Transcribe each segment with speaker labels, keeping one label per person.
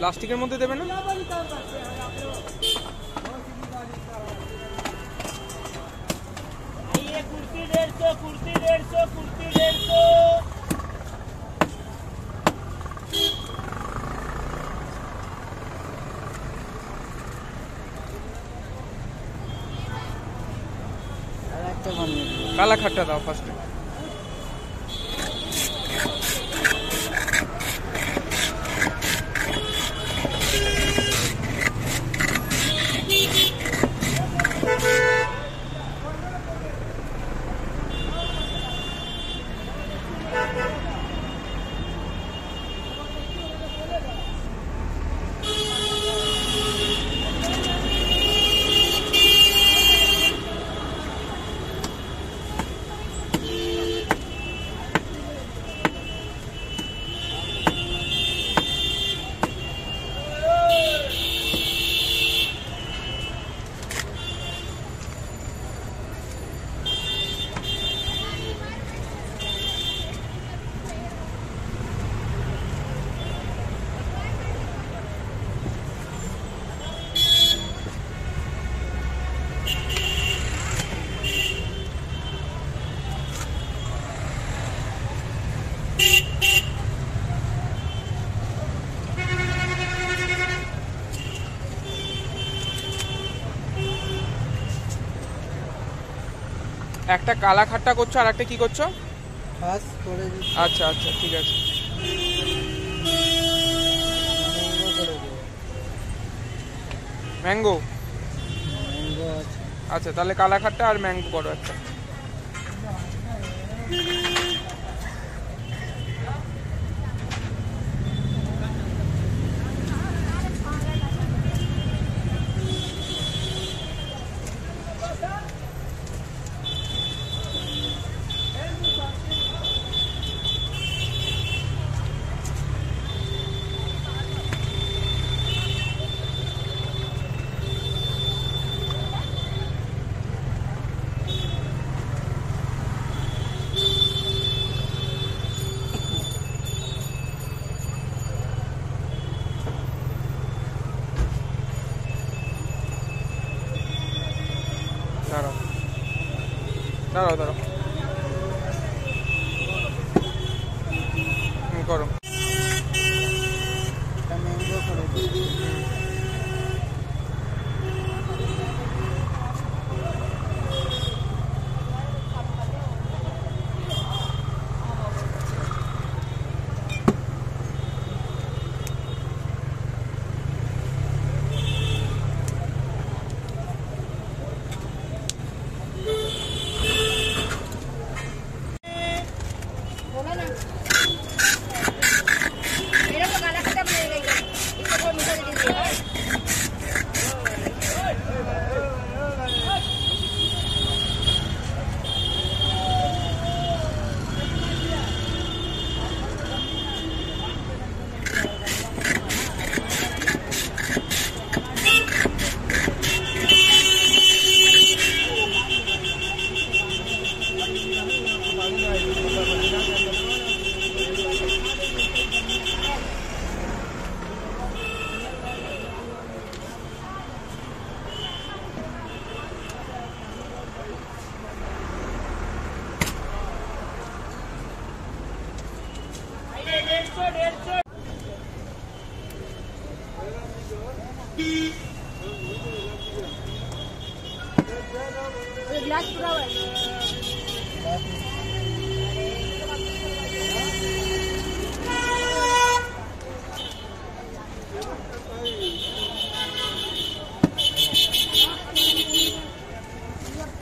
Speaker 1: প্লাস্টিকের মধ্যে দেবে না?
Speaker 2: কুর্তি কুর্তি কুর্তি
Speaker 1: কালা খাট্টা দাও ফার্স্টে একটা কালা খাট্টা করছ আর একটা কি করছ? আচ্ছা আচ্ছা ঠিক আছে।
Speaker 3: ম্যাঙ্গো?
Speaker 1: আচ্ছা তাহলে কালা খাট্টা আর ম্যাঙ্গো করো একটা দাঁড়াও দাঁড়াও দাঁড়াও। করো
Speaker 4: गिलास पूरा हुआ है।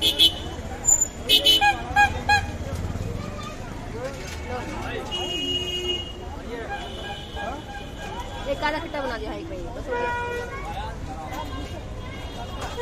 Speaker 4: एक